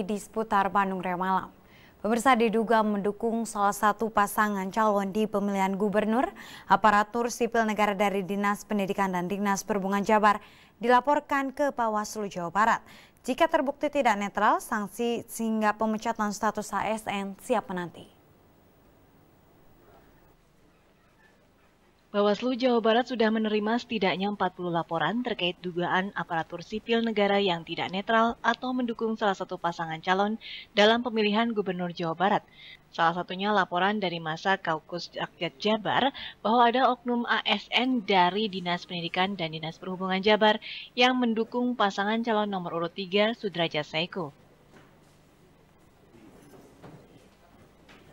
di seputar Bandung Raya Malam. Pemirsa diduga mendukung salah satu pasangan calon di pemilihan gubernur, aparatur sipil negara dari Dinas Pendidikan dan Dinas Perhubungan Jabar dilaporkan ke Bawaslu Jawa Barat. Jika terbukti tidak netral, sanksi sehingga pemecatan status ASN siap menanti. Bawaslu Jawa Barat sudah menerima setidaknya 40 laporan terkait dugaan aparatur sipil negara yang tidak netral atau mendukung salah satu pasangan calon dalam pemilihan Gubernur Jawa Barat. Salah satunya laporan dari masa Kaukus Rakyat Jabar bahwa ada oknum ASN dari Dinas Pendidikan dan Dinas Perhubungan Jabar yang mendukung pasangan calon nomor urut 3 Sudrajat Saiko.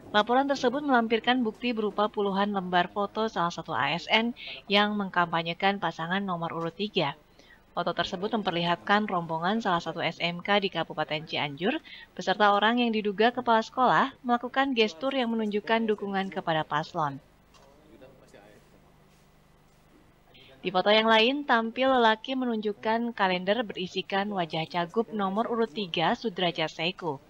Laporan tersebut melampirkan bukti berupa puluhan lembar foto salah satu ASN yang mengkampanyekan pasangan nomor urut 3. Foto tersebut memperlihatkan rombongan salah satu SMK di Kabupaten Cianjur beserta orang yang diduga kepala sekolah melakukan gestur yang menunjukkan dukungan kepada paslon. Di foto yang lain, tampil lelaki menunjukkan kalender berisikan wajah cagup nomor urut 3 Sudrajat Saiku.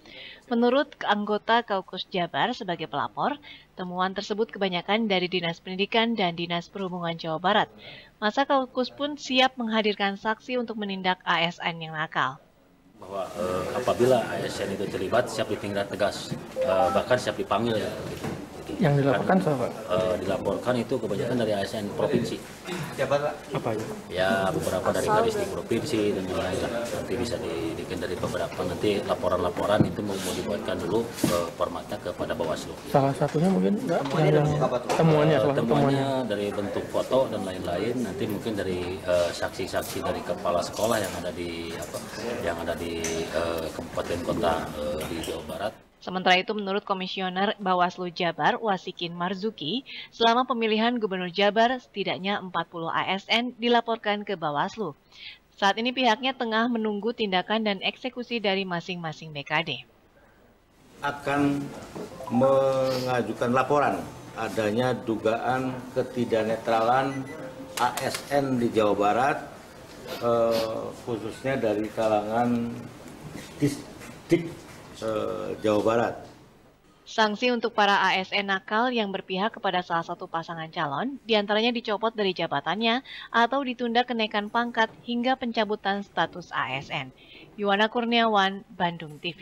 Menurut anggota Kaukus Jabar sebagai pelapor, temuan tersebut kebanyakan dari Dinas Pendidikan dan Dinas Perhubungan Jawa Barat. Masa Kaukus pun siap menghadirkan saksi untuk menindak ASN yang nakal bahwa eh, apabila ASN itu terlibat siap ditindak tegas eh, bahkan siap dipanggil ya. Yang dilaporkan siapa? Uh, dilaporkan itu kebanyakan dari ASN provinsi. Siapa Apa ya? Ya beberapa dari kadis di provinsi dan yang lain lah. Nanti bisa di, di dari beberapa nanti laporan-laporan itu mau, mau dibuatkan dulu ke formatnya kepada Bawaslu. Salah satunya mungkin enggak yang, yang temuannya, uh, temuannya dari bentuk foto dan lain-lain. Nanti mungkin dari eh, saksi-saksi uh, dari kepala sekolah yang ada di apa yang ada di uh, kabupaten kota uh, di Jawa Barat. Sementara itu menurut Komisioner Bawaslu Jabar Wasikin Marzuki, selama pemilihan Gubernur Jabar setidaknya 40 ASN dilaporkan ke Bawaslu. Saat ini pihaknya tengah menunggu tindakan dan eksekusi dari masing-masing BKD. Akan mengajukan laporan adanya dugaan ketidaknetralan ASN di Jawa Barat, eh, khususnya dari kalangan distrik Eh, Jawa Barat. Sanksi untuk para ASN nakal yang berpihak kepada salah satu pasangan calon, di antaranya dicopot dari jabatannya atau ditunda kenaikan pangkat hingga pencabutan status ASN. Yuwana Kurniawan, Bandung TV.